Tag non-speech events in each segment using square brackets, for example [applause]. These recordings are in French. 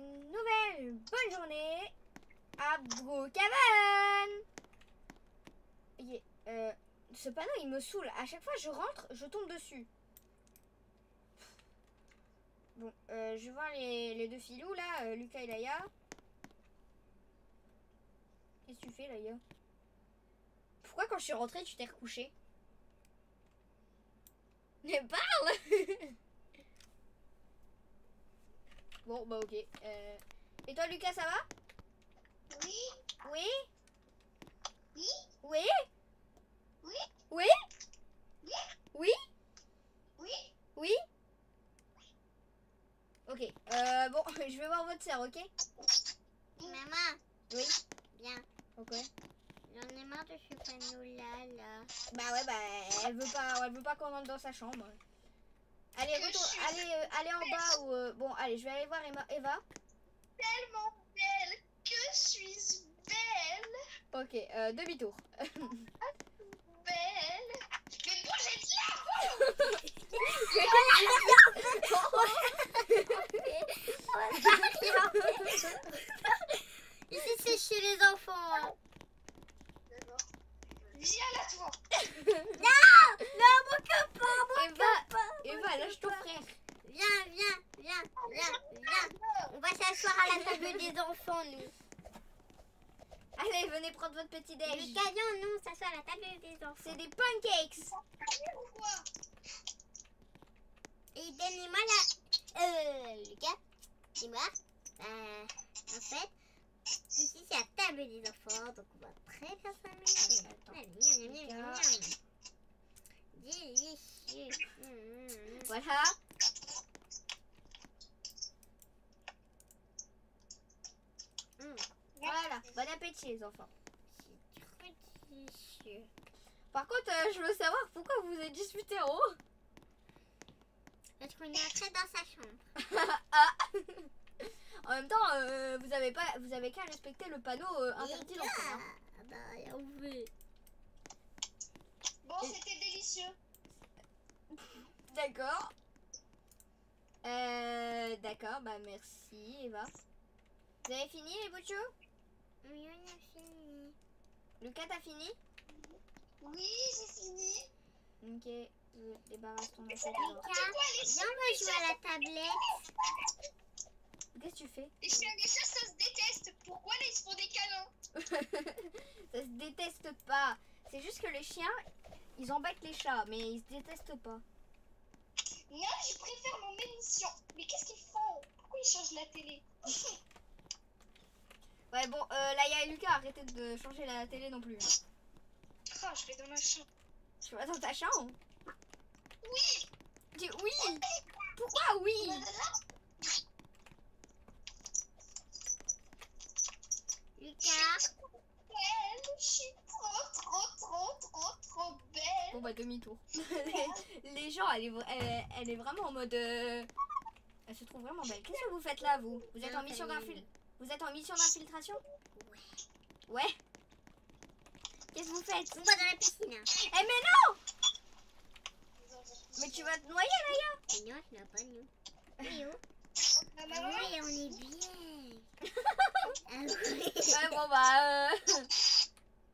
nouvelle bonne journée à Brookhaven. Yeah, euh, ce panneau, il me saoule. À chaque fois, je rentre, je tombe dessus. Bon, euh, je voir les, les deux filous là, euh, Lucas et Laïa. Qu'est-ce que tu fais, Laïa? Pourquoi quand je suis rentrée, tu t'es recouché Mais parle [laughs] Bon, bah ok. Euh, Et toi, Lucas, ça va? Oui, Oui? Oui, Oui? Oui, Oui? Oui, Oui? Oui. Oui? Ok. Euh, bon, [laughs] je vais voir votre sœur, ok? Maman, Oui. viens. Ok. J'en ai marre de ce panneau-là, là. Bah ouais, bah elle veut pas, elle veut pas qu'on entre dans sa chambre. Allez, suis allez, euh, allez en bas ou euh, bon, allez, je vais aller voir Emma, Eva. Tellement belle. Que suis-je belle. Ok, euh, demi-tour. [laughs] Belle. Mais bougez de là. Ici, c'est chez les enfants. Viens là, toi. Non, non, mon copain, mon Eva, copain. Eva, lâche ton frère. Viens, viens, viens, viens, viens. On va s'asseoir à la table des enfants, nous. Allez, venez prendre votre petit déj. Lucas, viens, nous, on s'assoit à la table des enfants. C'est des pancakes. Et donnez-moi la... Euh, Lucas, dis-moi. Euh, en fait, ici, c'est la table des enfants, donc on va très bien s'amuser. Miam. Délicieux. Voilà. Hum, Voilà. Bon appétit, les enfants. c'est trop délicieux. Par contre, euh, je veux savoir pourquoi vous vous êtes disputé en haut. Parce qu'on est entré dans sa chambre. [laughs] ah. [laughs] En même temps, euh, vous avez pas, vous avez qu'à respecter le panneau euh, interdit l'enfant. hein. ah bah, et. Bon, c'était délicieux. D'accord. Euh, d'accord, bah merci Eva. Vous avez fini les bouchous Oui, on a fini. Lucas, t'as fini? Oui, j'ai fini. Ok, je débarrasse ton. Lucas, viens, on va jouer à la tablette. [laughs] Qu'est-ce que tu fais Les chiens et les chats, ça se déteste. Pourquoi là, ils se font des câlins [laughs] Ça se déteste pas. C'est juste que les chiens, ils embêtent les chats, mais ils se détestent pas. Non, je préfère mon émission. Mais qu'est-ce qu'ils font Pourquoi ils changent la télé [laughs] Ouais, bon, euh, Laïa et Lucas, arrêtez de changer la télé non plus. hein. Oh, je vais dans ma chambre. Tu vas dans ta chambre? Oui Dis oui Pourquoi oui? Belle, je suis trop, trop, trop, trop, trop belle. Bon bah demi-tour. [laughs] les, les gens, elle est, elle, elle est vraiment en mode... euh, Elle se trouve vraiment belle. Qu'est-ce que vous faites là, vous? Vous êtes en mission d'infil... Vous êtes en mission d'infiltration? Ouais. Qu'est-ce que vous faites? On va dans la piscine. Eh mais non Mais tu vas te noyer, Laïa Mais non, je n'ai pas nous. Oui, oh. Ma maman, ouais, on est bien. Ah [laughs] ouais. Bon bah... euh,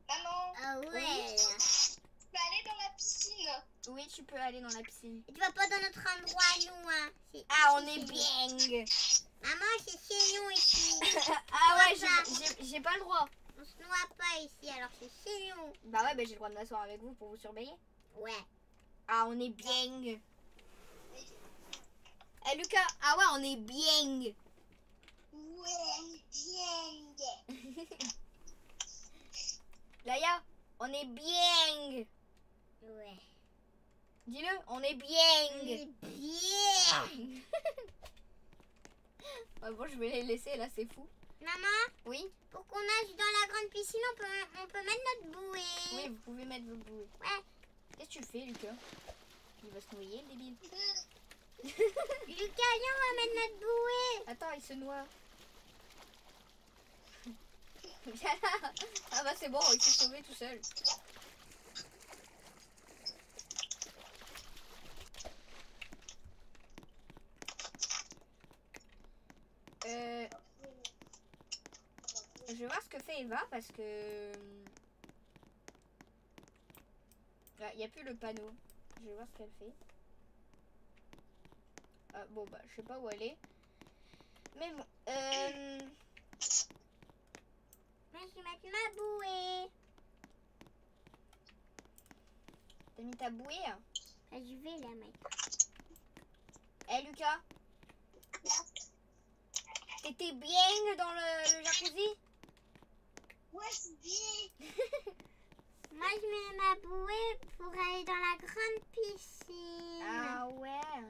maman, Ah ouais. tu peux aller dans la piscine. Oui, tu peux aller dans la piscine. Et tu vas pas dans notre endroit, nous, hein. Ah, on est bien Maman, c'est chez nous ici. [laughs] Ah ouais, j'ai pas le droit. On se noie pas ici, alors c'est chez nous. Bah ouais, bah j'ai le droit de m'asseoir avec vous pour vous surveiller. Ouais. Ah, on est bien. Eh Lucas, ah ouais, on est bien. Ouais, bien. [laughs] Laïa, on est bien. Ouais. Dis-le, on est On bien. est bien. Ouais, bon, je vais les laisser là, c'est fou. Maman, Oui, pour qu'on nage dans la grande piscine, on peut, on peut mettre notre bouée. oui, vous pouvez mettre vos bouées. Ouais. Qu'est-ce que tu fais, Lucas? Il va se noyer, le débile. [laughs] Lucas, viens, on va mettre notre bouée. Attends, il se noie. Ah bah c'est bon, il s'est sauvé tout seul. Euh, vais voir ce que fait Eva parce que. Il n'y a plus le panneau. Je vais voir ce qu'elle fait. Ah, bon, bah, je sais pas où elle est. Mais bon. Euh... Je vais mettre ma bouée. T'as mis ta bouée hein Bah, je vais la mettre. Eh, Lucas T'étais bien dans le, le jacuzzi? Ouais, c'est bien. [laughs] Moi, je mets ma bouée pour aller dans la grande piscine. Ah ouais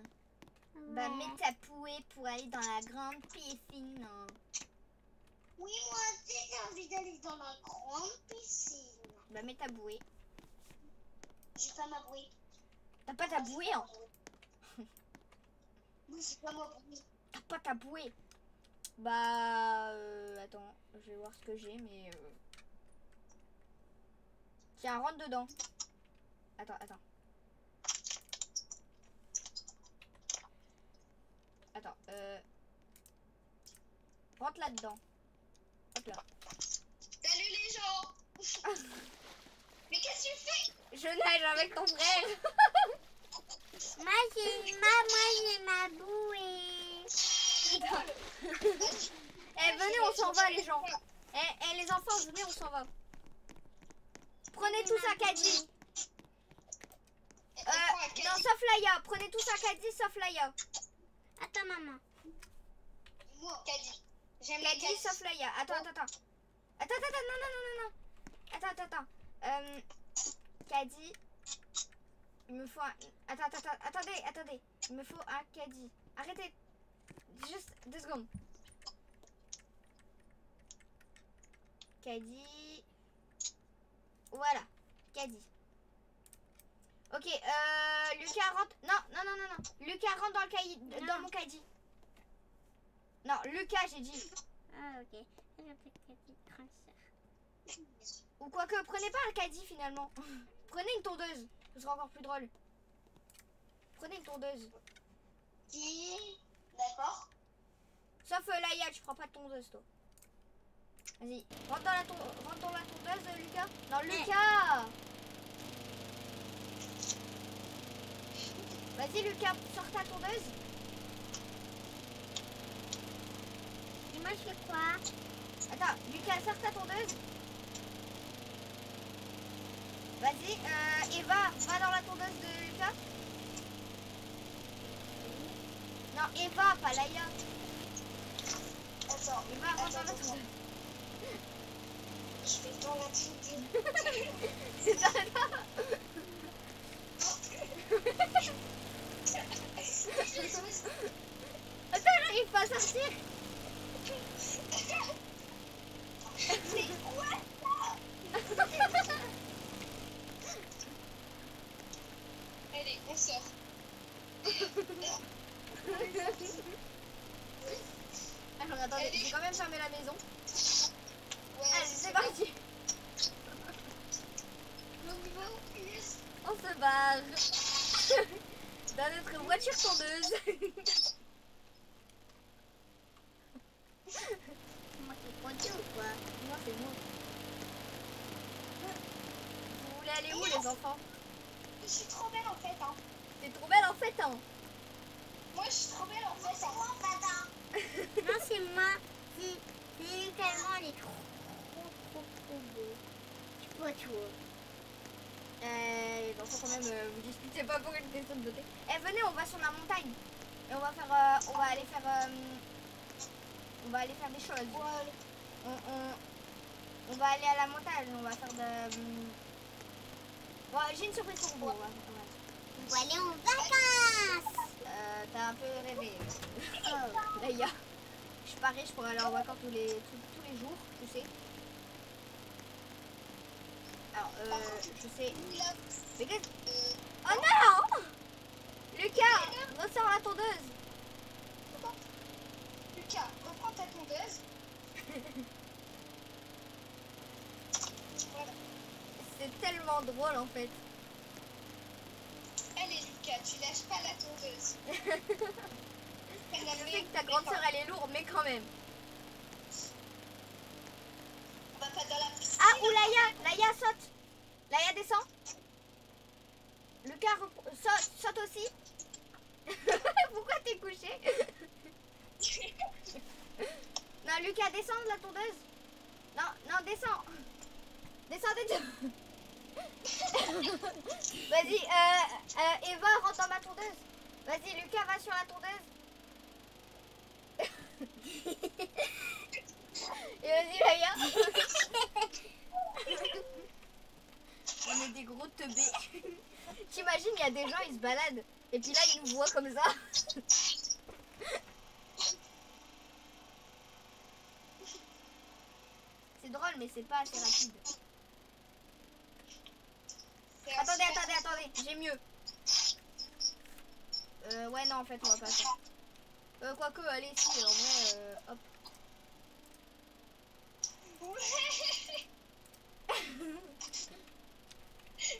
Bah, mets ta bouée pour aller dans la grande piscine. hein. Oui, moi aussi, j'ai envie d'aller dans la grande piscine. Bah, mets ta bouée. J'ai pas ma bouée. T'as pas ta bouée hein Oui, j'ai pas ma bouée. T'as pas ta bouée Bah, euh, attends, je vais voir ce que j'ai, mais... euh, Tiens, rentre dedans. Attends, attends. Attends, euh... Rentre là-dedans. Hop là. Salut les gens [laughs] Mais qu'est-ce que tu fais? Je nage avec ton frère [laughs] Moi, j'ai ma, moi, j'ai ma bouée. [laughs] Eh, venez, on s'en va, les gens. Eh, eh, les enfants, venez, on s'en va. Prenez tous un caddie. Euh, non, sauf Laïa. Prenez tous un caddie, sauf Laïa. Attends, maman. Moi, caddie. J'aime Caddie, caddies. sauf Laïa. Attends, attends, attends. Attends, attends, attends, non, non, non, non, non. Attends, attends, attends. Euh, caddie. Il me faut un... Attends, attends, attends, attendez, attendez. Il me faut un caddie. Arrêtez. Juste deux secondes. Caddie. Voilà. Caddie. Ok, euh, Lucas rentre. Non, non, non, non, non. Lucas rentre dans le caddie, dans mon caddie. Non, Lucas, j'ai dit. Ah, ok. Ou quoique, prenez pas un caddie finalement. Prenez une tondeuse. Ce sera encore plus drôle. Prenez une tondeuse. Qui? D'accord. Sauf euh, Laïa, tu prends pas de tondeuse toi. Vas-y, rentre dans la, ton... rentre dans la tondeuse, euh, Lucas. Non, Lucas Vas-y, Lucas, sors ta tondeuse. Moi, je fais quoi Attends, Lucas, sors ta tondeuse. Vas-y, euh, Eva, va dans la tondeuse de Lucas. Non, Eva, pas Laïa. Attends. Eva, rentre dans la tondeuse. Je vais dans la petite. [laughs] [laughs] Attends, j'arrive pas à sortir. C'est quoi Allez, on sort. Alors attendez, je vais quand même fermer la maison. Ouais, Allez, c'est parti. On va au plus. On se barre. Dans notre voiture tondeuse. Moi, je conduis ou quoi Non, c'est moi. Vous voulez aller où les enfants Je suis trop belle en fait. Hein. T'es trop belle en fait, hein Moi, je suis trop belle en fait. C'est moi en fait. Hein. Non, c'est moi. C'est c'est lui tellement, il est trop, trop, trop, trop beau. Je sais pas trop. Euh, les enfants quand même, euh, pas pour une question de beauté. Eh, venez, on va sur la montagne. Et on va faire, euh, on va aller faire, euh, on va aller faire des choses. On, on, on va aller à la montagne, on va faire de... Bon, j'ai une surprise pour vous. on va- on va- aller en vacances. Euh, t'as un peu rêvé. [laughs] Là, il y a... Je parie, je pourrais aller en vacances tous les, tous, tous les jours, tu sais. Alors, euh, je sais... Mais qu'est-ce... Oh non Lucas, ressors la tondeuse. Lucas, reprends ta tondeuse. Voilà. C'est tellement drôle en fait. Allez, Lucas, tu lâches pas la tondeuse. [laughs] Je sais que ta grande sœur elle est lourde, mais quand même. ou Laïa Laïa saute. Laïa descend. Lucas repr- saute, saute aussi. [laughs] Pourquoi t'es couché? [laughs] Non, Lucas, descends de la tondeuse. Non, non, descends. Descendez de... [laughs] Vas-y, euh, euh, Eva, rentre dans ma tondeuse. Vas-y, Lucas, va sur la tondeuse. Et vas-y, Laïa. On est des gros teubés. T'imagines, il y a des gens, ils se baladent. Et puis là, ils nous voient comme ça. [laughs] C'est drôle, mais c'est pas assez rapide. Attendez, attendez, attendez, j'ai mieux. Euh, ouais, non, en fait, on va pas faire. Euh, quoique, allez, si, en vrai, euh, hop. Ouais.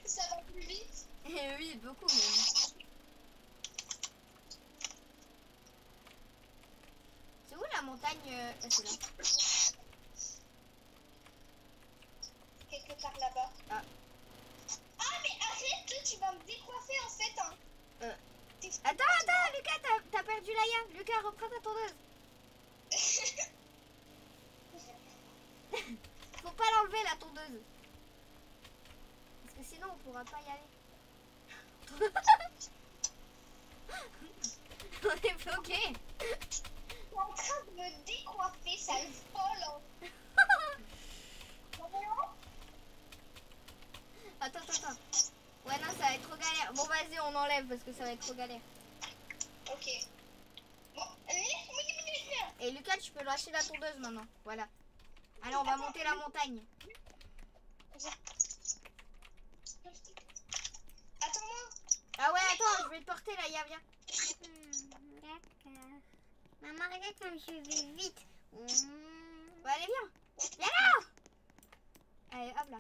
Ça va plus Eh oui, beaucoup même. C'est où la montagne euh, ah, C'est là. Quelque part là-bas. Ah, mais arrête, là, tu vas me décoiffer en fait. Hein. Euh. T'es- Attends, attends, Lucas, t'as- t'as perdu Laïa. Lucas, reprends ta tondeuse. Faut pas l'enlever, la tondeuse. Parce que sinon, on pourra pas y aller. on est bloqué. T'es en train de me décoiffer, sale folle. hein. Attends, attends, attends. Ouais, non, ça va être trop galère. Bon, vas-y, on enlève parce que ça va être trop galère. Ok. Bon, diminuer. Et Lucas, tu peux lâcher la tondeuse maintenant. Voilà. Allez, on va monter la montagne. Attends-moi. Ah ouais, attends, je vais te porter là, Y'a, viens. Hmm, D'accord. Maman, regarde comme je vais vite. Allez, viens. Viens là. Allez, hop là.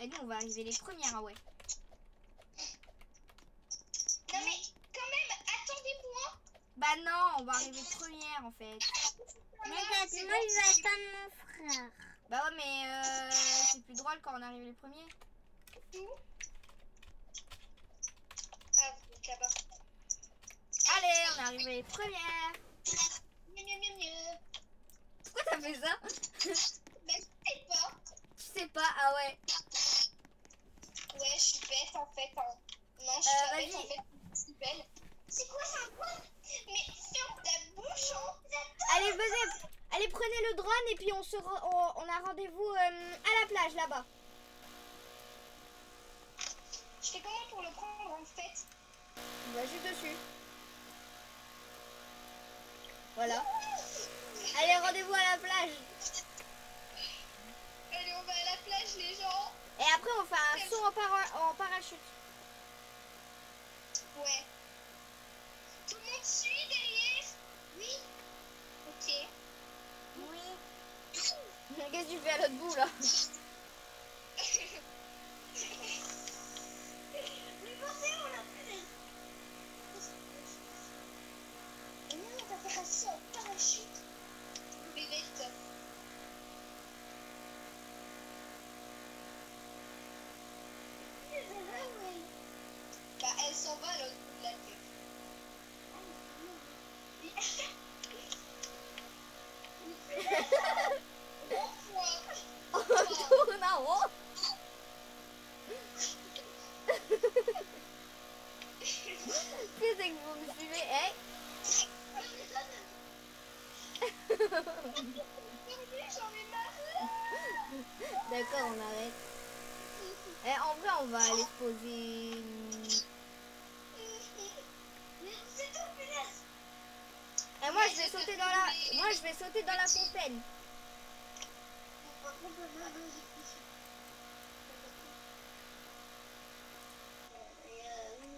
Et nous, on va arriver les premières, ah ouais. Non, mais quand même, attendez-moi. Bah non, on va arriver première en fait. Mais bon, vais c'est attendre mon frère. Bah ouais, mais euh, c'est plus drôle quand on arrive les premiers. tout. Ah, là-bas. Allez, on est arrivé les premières. Mieux, mieux, mieux, mieux. Pourquoi t'as fait ça? Bah, je sais pas. Tu sais pas, ah ouais. Ouais, je suis bête en fait. Hein. Non, je suis pas bête en fait. Je suis belle. C'est quoi ça quoi? Mais ferme ta bouche, hein. Allez, vas-y. Allez, prenez le drone et puis on se re- on, on a rendez-vous euh, à la plage là-bas. Je fais comment pour le prendre en fait? On va juste dessus. Voilà. Allez, rendez-vous à la plage. Allez, on va à la plage, les gens. Et après, on fait un saut en, para- en parachute. Ouais. Moi, je vais sauter dans la fontaine.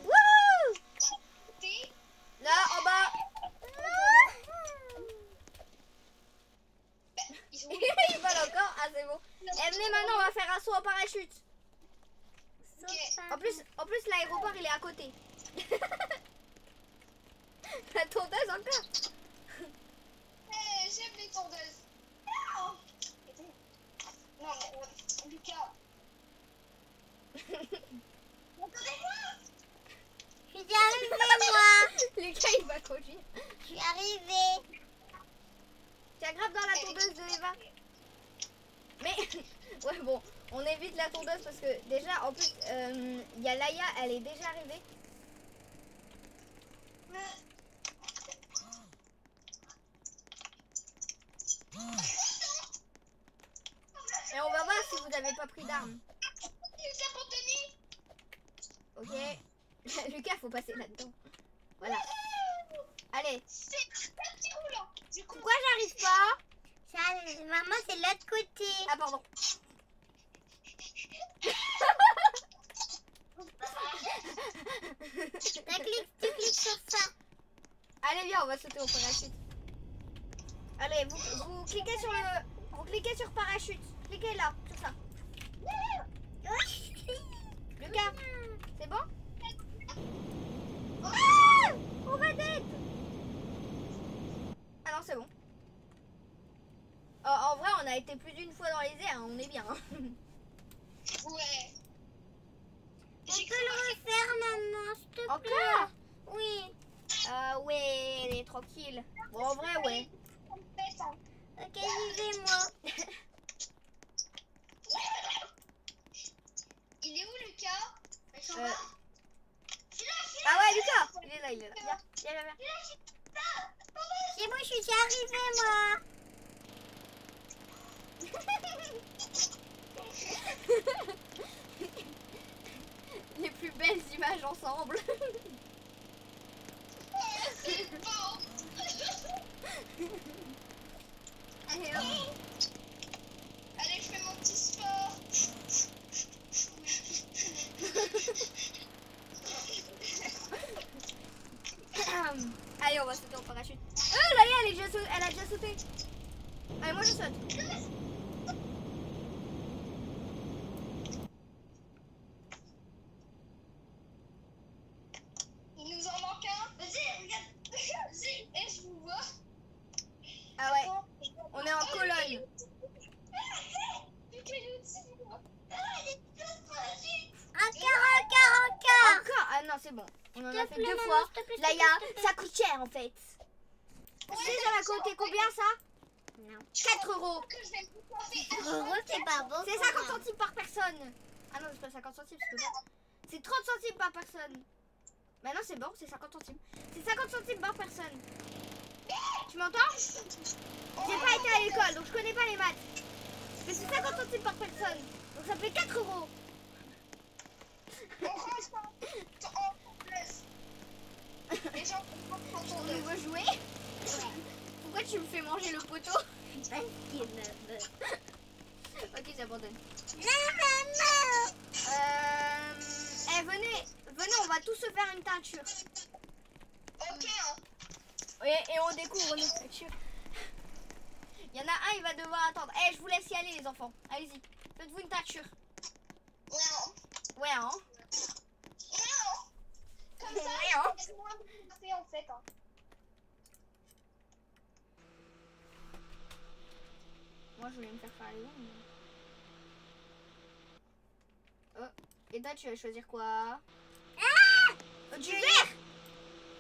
Wouh T'es- Là, en bas. Ils ont Il vole encore. Ah, c'est bon. Eh, venez maintenant, on va faire un saut en parachute. En plus, en plus l'aéroport, il est à côté. la tondeuse encore. Eh, J'aime les une tondeuse. Non Non, mais euh, Lucas. Entendez-moi Je suis arrivée, moi. Lucas, il va conduire. Je suis arrivée. Tiens, grave dans la tondeuse de Eva. Mais, ouais, bon, on évite la tondeuse parce que déjà, en plus, euh, il y a Laïa, elle est déjà arrivée. Et on va pas pris d'armes. Ok [laughs] Lucas, faut passer là-dedans. Voilà. Allez, pourquoi j'arrive pas? Ça, maman, c'est l'autre côté. Ah, pardon. [laughs] T'as clique, tu cliques sur ça. Allez, viens, on va sauter au parachute. Allez, vous, vous cliquez sur le. Vous cliquez sur parachute. Cliquez là, sur ça. Lucas, c'est bon Ah On va d'être Ah non, c'est bon. Euh, en vrai, on a été plus d'une fois dans les airs, hein, on est bien. hein. ouais. On peut le refaire, maman, s'il te plaît? Encore Oui. Euh, ouais, elle est tranquille. Bon, en vrai, ouais. On fait ça. Ok, j'y vais, moi. Il est où Lucas Il s'en Euh. va Ah ouais, Lucas Il est là, il est là. Viens, viens, viens. viens. C'est bon, je suis arrivée, moi. Les plus ensemble. C'est [laughs] bon Allez, hop. Allez, je fais mon petit sport. Allez, on va sauter en parachute. Euh, elle, est déjà elle a déjà sauté. Allez, moi je saute. Il nous en manque un. Vas-y, regarde. Vas-y. Et je vous vois. Ah ouais, Attends, je vois on pas. est en Ah, colonne. Lucas, il est au-dessus de moi. Ah, il est juste parachute. Encore, encore, encore. Encore Ah non, c'est bon. On en a fait deux fois. Laïa, s'il te plaît. ça coûte cher en fait. Tu sais, ça combien ça Non. 4 euros. Que je vais me coiffer. Heureux, c'est pas bon. C'est 50 centimes par personne. Ah non, c'est pas 50 centimes, C'est 30 centimes par personne. Bah non, c'est bon, c'est 50 centimes. C'est 50 centimes par personne. Tu m'entends J'ai pas été à l'école, donc je connais pas les maths. Mais c'est 50 centimes par personne. Donc ça fait 4 euros. [laughs] On range pas. On laisse. Les gens veut jouer Pourquoi tu me fais manger le poteau Parce qu'il me veut. Ok, j'abandonne. Euh... Eh, venez, venez, on va tous se faire une teinture. Ok, hein. Et, et on découvre nos teintures. Il y en a un, il va devoir attendre. Eh, je vous laisse y aller, les enfants. Allez-y. Faites-vous une teinture. Ouais, hein. Ouais, hein. Ouais, hein. Comme ça, Ouais, hein. en fait. Hein. Moi, je voulais me faire faire les. Oh. Et toi, tu vas choisir quoi? Ah Du vert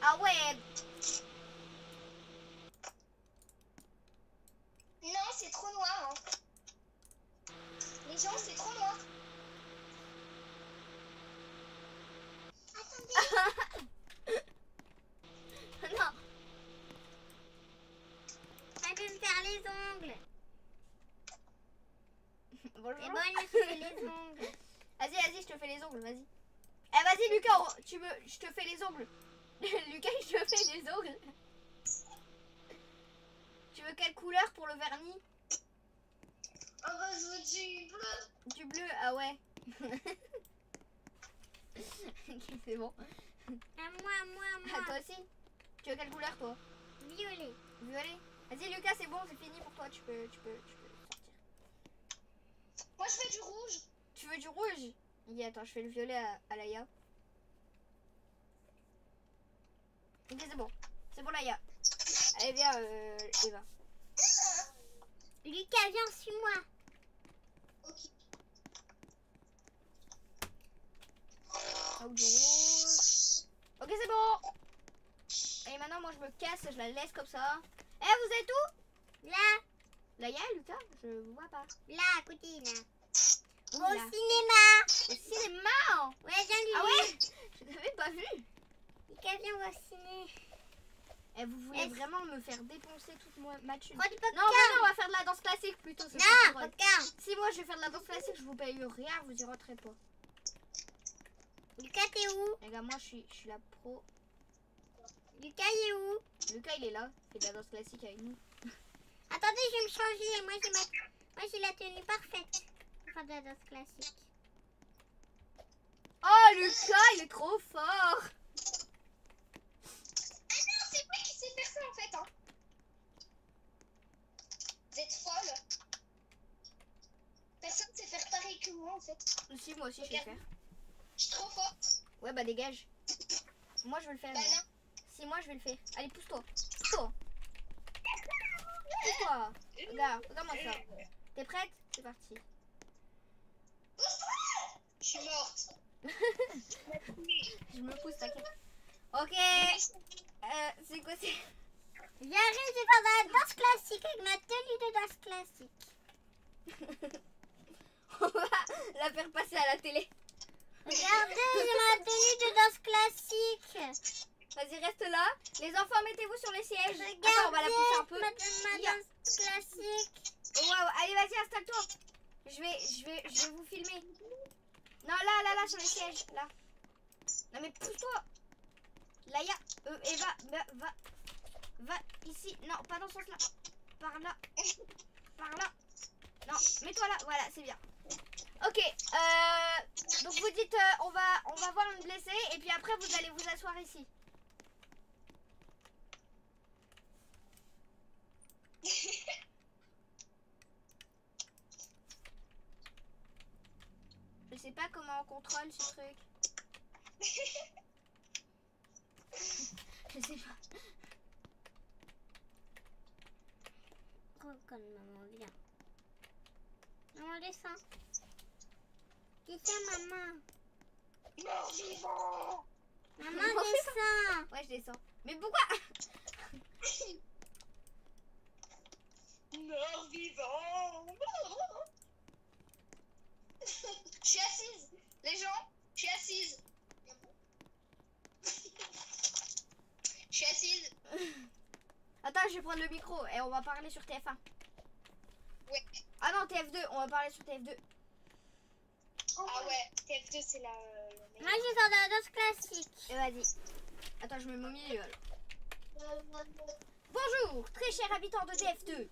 Ah ouais Non, c'est trop noir. Hein. Les gens, c'est trop noir. Attendez. Non Elle peut me faire les ongles. Bonjour. C'est bon, je me suis fait les ongles. Vas-y, vas-y, je te fais les ongles, vas-y. Eh, vas-y, Lucas, on- tu me... je te fais les ongles. [laughs] Lucas, je te fais les ongles. Tu veux quelle couleur pour le vernis? Oh bah, je veux du bleu. Du bleu, ah ouais. [laughs] C'est bon. À moi, à moi, à Ah, moi. toi aussi Tu veux quelle couleur, toi? Violet. Violet Vas-y, Lucas, c'est bon, c'est fini pour toi. Tu peux, tu peux, tu peux sortir. Moi, je fais du rouge. Tu veux du rouge? Attends, je fais le violet à, à Laïa. Ok, c'est bon. C'est bon, Laïa. Allez, viens, euh, Eva. Lucas, viens, suis-moi. Ok. Ok, c'est bon. Et maintenant, moi, je me casse, je la laisse comme ça. Eh, vous êtes où? Là, Là, y a Lucas Je vous vois pas. là, à côté, là. Au cinéma. Au cinéma Ouais, viens. Ah ouais Je n'avais pas vu. Lucas, viens, au ciné. Et vous voulez vraiment me faire dépenser toute moi, ma thune Non, venez, on va faire de la danse classique plutôt. Non, popcorn. Si moi je vais faire de la danse classique, je vous paye rien, vous y rentrez pas. Lucas, t'es où? Les gars, moi je suis, je suis la pro. Lucas, il est où? Lucas il est là, il fait de la danse classique avec nous. Attendez, je vais me changer. Moi, j'ai ma... Moi, j'ai la tenue parfaite pour faire de la danse classique. Oh Lucas, il est trop fort Ah non, c'est moi qui sais faire ça en fait. Hein. Vous êtes folle. Personne ne sait faire pareil que moi en fait. Si, moi aussi je vais le faire. Je suis trop forte. Ouais, bah dégage. Moi je vais le faire. Bah non. Si, moi je vais le faire. Allez, pousse-toi. Pousse-toi. Pousse-toi. Regarde, regarde-moi ça. T'es prête? C'est parti. Je suis morte. [laughs] Je me pousse, t'inquiète. Ok. Euh, c'est quoi c'est J'arrive, je vais faire de la danse classique avec ma tenue de danse classique. [laughs] On va la faire passer à la télé. Regardez, j'ai ma tenue de danse classique. Vas-y, reste là. Les enfants, mettez-vous sur les sièges. Regardez, Attends, on va la pousser un peu. ma, danse classique. Waouh, allez, vas-y, installe-toi. Je vais, je vais, je vais vous filmer. Non, là, là, là, sur les sièges, là. Non, mais pousse-toi. Là, y a, euh, Eva, va, va, va ici. Non, pas dans ce sens-là. Par là, par là. Non, mets-toi là. Voilà, c'est bien. Ok. Euh, donc vous dites, euh, on va, on va voir une blessée, et puis après vous allez vous asseoir ici. [laughs] Je sais pas comment on contrôle ce truc. [laughs] Je sais pas. Regarde, maman, viens. Maman, descend. Descends, maman. Mort vivant. Maman, descends. Ouais, je descends. Mais pourquoi [laughs] Mort vivant. Je suis assise. Les gens, je suis assise. Je suis assise. Attends, je vais prendre le micro et on va parler sur TF1. Ouais. Ah non, TF2, on va parler sur TF2. Ah ouais, TF2 c'est la. la Moi, de la danse classique. Et vas-y. Attends, je me mets au milieu. alors. Bonjour, très chers habitants de TF2.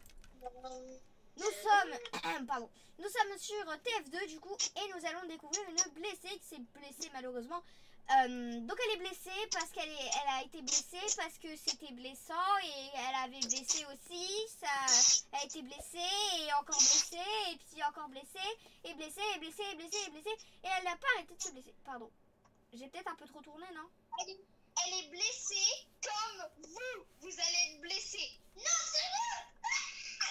Nous sommes, [clears throat] pardon, nous sommes sur TF2 du coup et nous allons découvrir une blessée qui s'est blessée malheureusement. Euh, donc elle est blessée parce qu'elle elle a été blessée parce que c'était blessant et elle avait blessé aussi. Ça a été blessée et encore blessée et puis encore blessée et blessée et blessée et blessée et blessée et elle n'a pas arrêté de se blesser. Pardon, j'ai peut-être un peu trop tourné non? Elle est, elle est blessée comme vous. Vous allez être blessé. Non, sérieux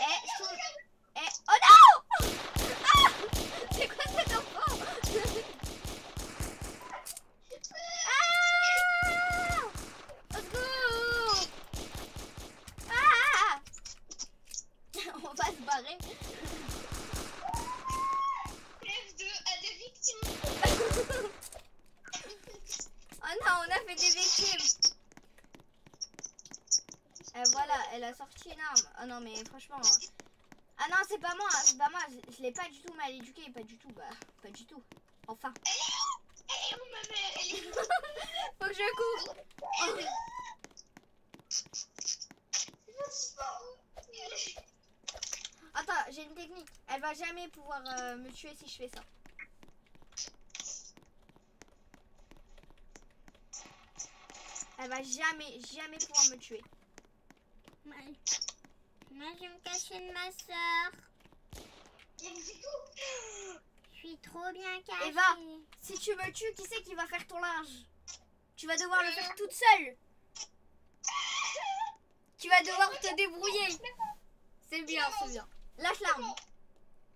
Eh, je trouve- eh, oh non Ah C'est quoi cet enfant Ah Au secours Ah On va se barrer. TF2 a des victimes. Oh non, on a fait des victimes. Et voilà, elle a sorti une arme. Oh non, mais franchement. hein. Ah non, c'est pas moi, c'est pas moi. Je, je l'ai pas du tout mal éduqué, pas du tout. Bah, pas du tout. Enfin. Elle est où? Ma mère? Elle est où? [laughs] Faut que je cours. Oh. Attends, j'ai une technique. Elle va jamais pouvoir euh, me tuer si je fais ça. Elle va jamais, jamais pouvoir me tuer. Moi, moi, de ma soeur. Je suis trop bien cachée. Eva. Si tu me tues, qui c'est qui va faire ton linge? Tu vas devoir le faire toute seule. Tu vas devoir te débrouiller. C'est bien, c'est bien. Lâche l'arme.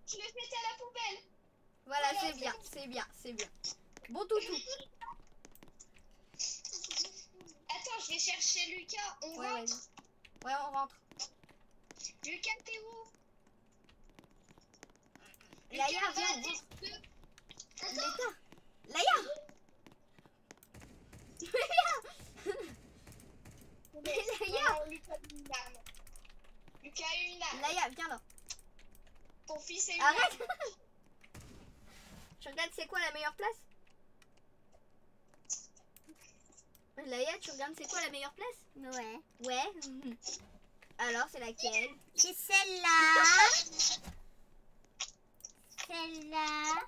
Je à la poubelle. Voilà, c'est bien, c'est bien, c'est bien. Bon toutou. Attends, je vais chercher Lucas. On Ouais, rentre. Ouais, on rentre. Lucas, t'es où? Laïa, viens, viens. t'es- Laïa Laïa [laughs] Laïa Lucas a eu une arme. Lucas a eu une arme. Laïa, viens là. Ton fils eu une Arrête. Je regarde c'est quoi la meilleure place? Laïa, tu regardes c'est quoi la meilleure place? Ouais. Ouais. [laughs] Alors, c'est laquelle? C'est celle-là. Celle-là.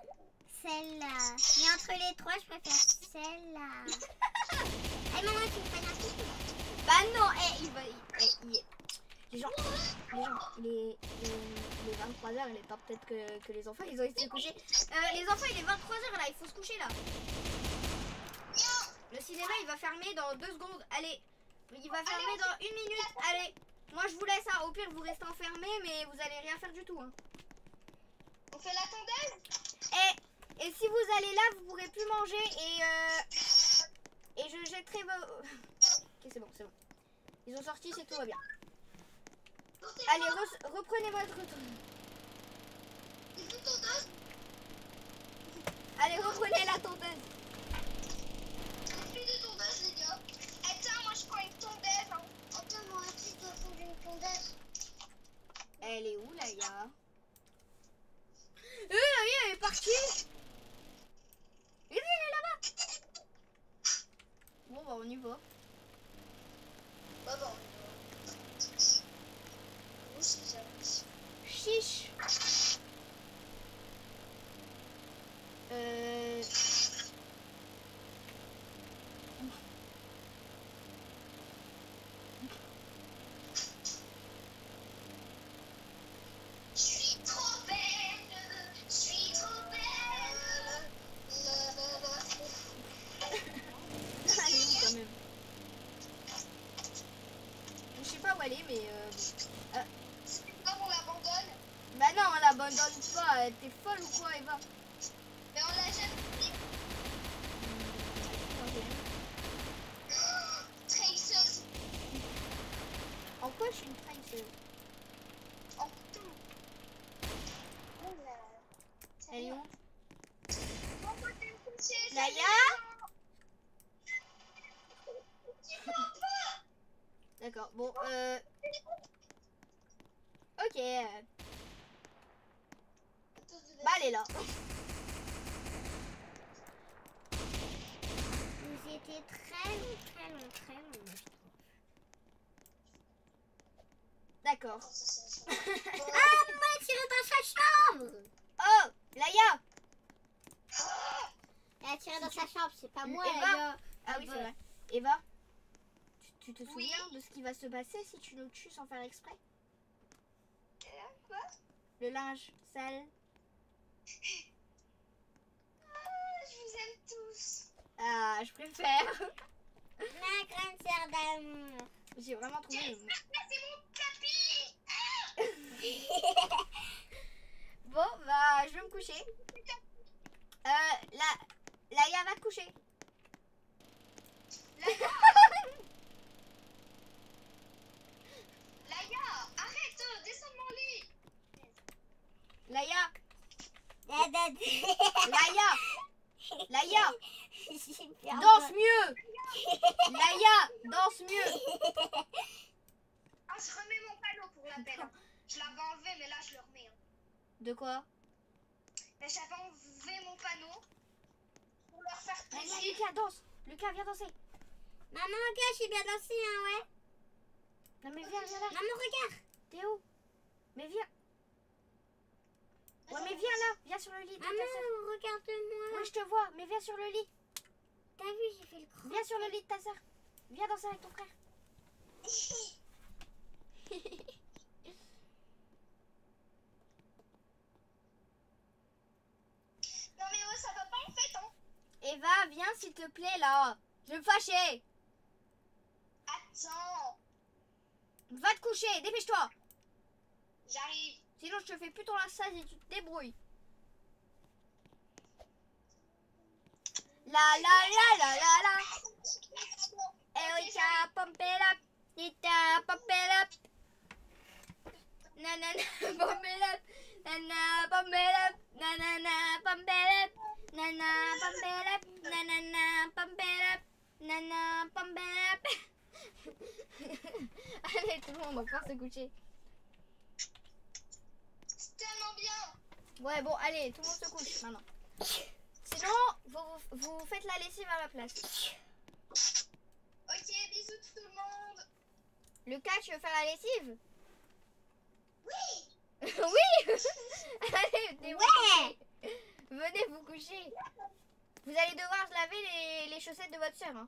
Celle-là. Mais entre les trois, je préfère celle-là. Allez, [laughs] maman, tu me fais un petit Bah non, eh, il va... il- eh, il- Les gens, les gens, est, est- il est 23h, il est temps peut-être que, que les enfants, ils ont été se coucher. Euh, les enfants, il est 23h là, il faut se coucher là. Le cinéma, il va fermer dans deux secondes. Allez, il va fermer dans une minute. Allez, moi je vous laisse, hein. au pire vous restez enfermés, mais vous allez rien faire du tout. Hein. On fait la tondeuse? Et, et si vous allez là, vous pourrez plus manger et euh, et je jetterai vos. [laughs] Ok, c'est bon, c'est bon. Ils ont sorti, c'est tout va bien. Allez, re- reprenez votre tour. Allez, reprenez la tondeuse. Plus de tondeuse, les gars. Attends, moi je prends une tondeuse. Elle est où, Laïa Euh, Laïa, elle est partie Elle est là-bas Bon, bah, on y va. Bah bon. Où c'est Chiche pas. T'es folle ou quoi, Eva? Mais on l'a jamais dit. Traceuse. En quoi je suis une traîneuse Oh putain. Oh là. Elle est où? Laïa D'accord, bon, euh... Ok. Euh, Bah, elle est là. Vous étiez très long, très long, très long, moi, je trouve. D'accord. [laughs] Ah, moi, tiré dans sa chambre Oh Laïa Elle a tiré dans sa chambre, c'est pas moi, Eva gars. Ah oui, c'est vrai. Eva tu, tu te Oui. souviens de ce qui va se passer si tu nous tues sans faire exprès? Quoi? Le linge sale. Ah, Je vous aime tous. Ah, je préfère. Ma grande sœur d'amour. J'ai vraiment trouvé c'est mon tapis. [laughs] Bon, bah, je vais me coucher. Euh, la... Laïa va te coucher. Laïa, arrête, descends de mon lit. Laïa. Laïa Laïa. [laughs] Danse mieux Laïa Danse mieux Ah, je remets mon panneau pour la peine. Je l'avais enlevé, mais là, je le remets. hein. De quoi? Mais J'avais enlevé mon panneau pour leur faire plaisir. Lucas, danse Lucas, viens danser Maman, regarde, j'ai bien dansé, hein, ouais. Non mais viens, viens là Maman, regarde. T'es où? Mais viens Ouais mais viens là Viens sur le lit de ta sœur Maman, regarde-moi. Oui, je te vois, mais viens sur le lit T'as vu, j'ai fait le croc. Viens sur le lit de ta sœur Viens danser avec ton frère [laughs] Non, mais ouais, ça va pas en fait, hein. Eva, viens s'il te plaît là Je vais me fâcher Attends. Va te coucher, dépêche-toi je fais plus ton lassage et tu te débrouilles. La la la la la la. Erika, pump it up. Nita, pump it up. Na na na, pump it up. Na na, pump it up. Na na na, pump it up. Na na, pump. Na pump. Na pump. Allez, tout le monde, on va pouvoir se coucher. C'est tellement bien. Ouais, bon, allez, tout le monde se couche maintenant. Sinon, vous, vous, vous faites la lessive à ma place. Ok, bisous tout le monde. Lucas, tu veux faire la lessive? Oui. [laughs] Oui [laughs] Allez, venez vous Ouais. Venez vous coucher. Vous allez devoir laver les, les chaussettes de votre soeur. Hein.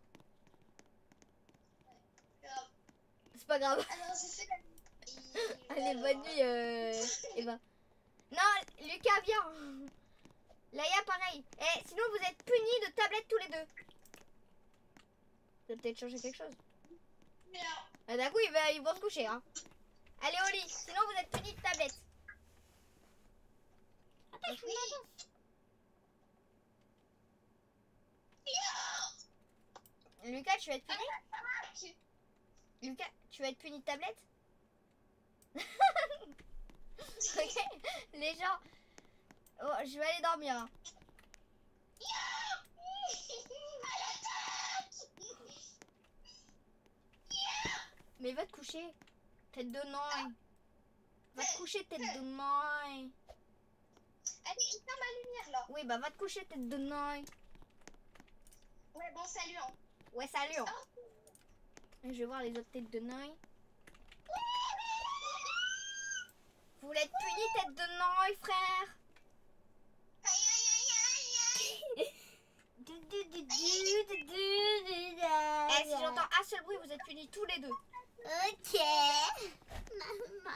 C'est pas grave. Alors, j'ai fait la Allez, bonne nuit, euh, [laughs] Eva. Lucas, viens. Laïa, pareil. Eh, sinon, vous êtes punis de tablette tous les deux. Ça va peut-être changer quelque chose. Ah, D'un coup, ils, vont se coucher. Hein. Allez au lit, sinon vous êtes punis de tablette. Attends, je. Lucas, tu vas être puni? Lucas, tu vas être puni de tablette? [laughs] [laughs] Ok, les gens. Oh, je vais aller dormir. hein. Mais va te coucher. Tête de noix. Va te coucher, tête de noix. Allez, éteins ma lumière là. Oui, bah va te coucher, tête de noix. Ouais, bon, salut. Hein. Ouais, salut. hein. Je vais voir les autres têtes de noix. Vous voulez être puni, tête de noix, frère Aïe, aïe, aïe, aïe, aïe. Eh, si j'entends un seul bruit, vous êtes punis tous les deux. Ok. Maman.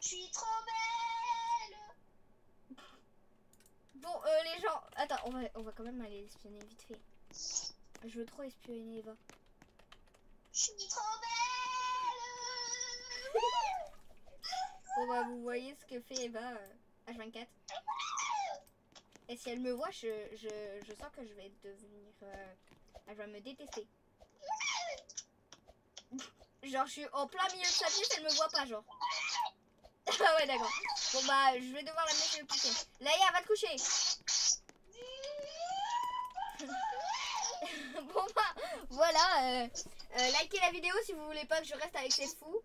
Je suis trop belle. Bon, euh, les gens, attends, on va, on va quand même aller espionner vite fait. Je veux trop espionner Eva. Je suis trop belle. Bon bah vous voyez ce que fait Eva euh, H24. Et si elle me voit, je, je, je sens que je vais devenir... euh, elle va me détester. Genre je suis en plein milieu de sa pièce, elle me voit pas genre. [laughs] Ah ouais d'accord. Bon bah je vais devoir la mettre le coucher. Laïa va te coucher. [laughs] bon bah voilà. euh, euh, likez la vidéo si vous voulez pas que je reste avec ces fous.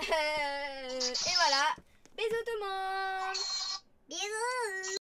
Euh, et voilà. Bisous tout le monde. Bisous.